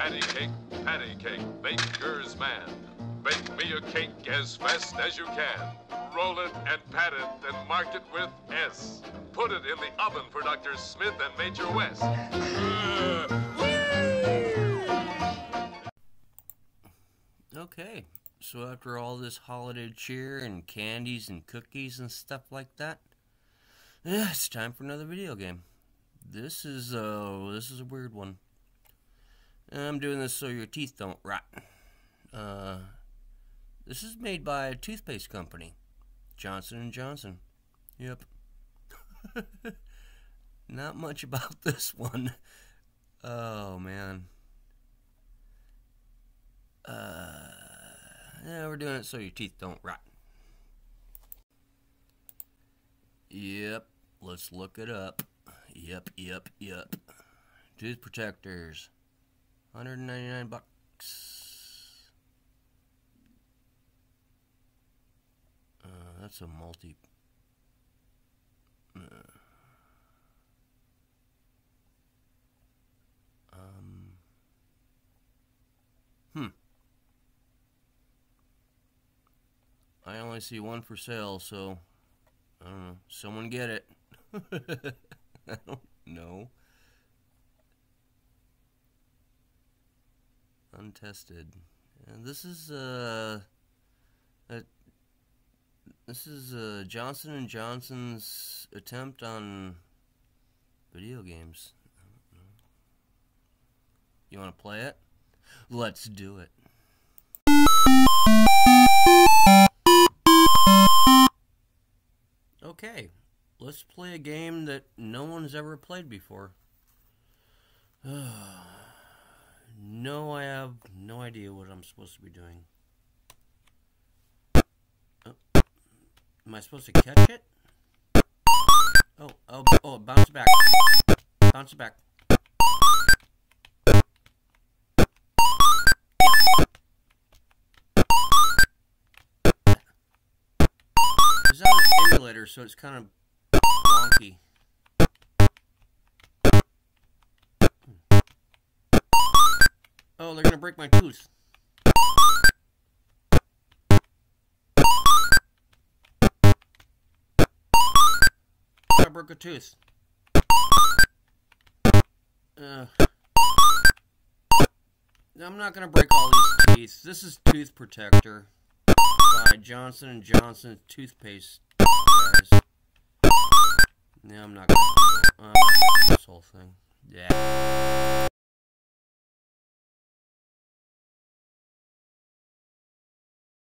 patty cake, patty cake, baker's man. Bake me a cake as fast as you can. Roll it and pat it and mark it with S. Put it in the oven for Dr. Smith and Major West. Okay, so after all this holiday cheer and candies and cookies and stuff like that, it's time for another video game. This is uh, this is a weird one. I'm doing this so your teeth don't rot. Uh, this is made by a toothpaste company, Johnson Johnson. Yep. Not much about this one. Oh man. Uh, yeah, we're doing it so your teeth don't rot. Yep, let's look it up. Yep, yep, yep. Tooth protectors. 199 bucks. Uh, that's a multi. Uh, um. Hmm. I only see one for sale, so I don't know. Someone get it. I don't know. Untested. And this is uh, a, this is uh, Johnson and Johnson's attempt on video games. You want to play it? Let's do it. Okay, let's play a game that no one's ever played before. no, I have no idea what I'm supposed to be doing. Oh, am I supposed to catch it? Oh, oh, oh, bounce back. Bounce back. It's on an emulator, so it's kind of wonky. Break my tooth. I broke a tooth. Uh, I'm not gonna break all these teeth. This is Tooth Protector by Johnson Johnson toothpaste guys. Yeah, I'm not gonna I'm gonna do this whole thing. Yeah.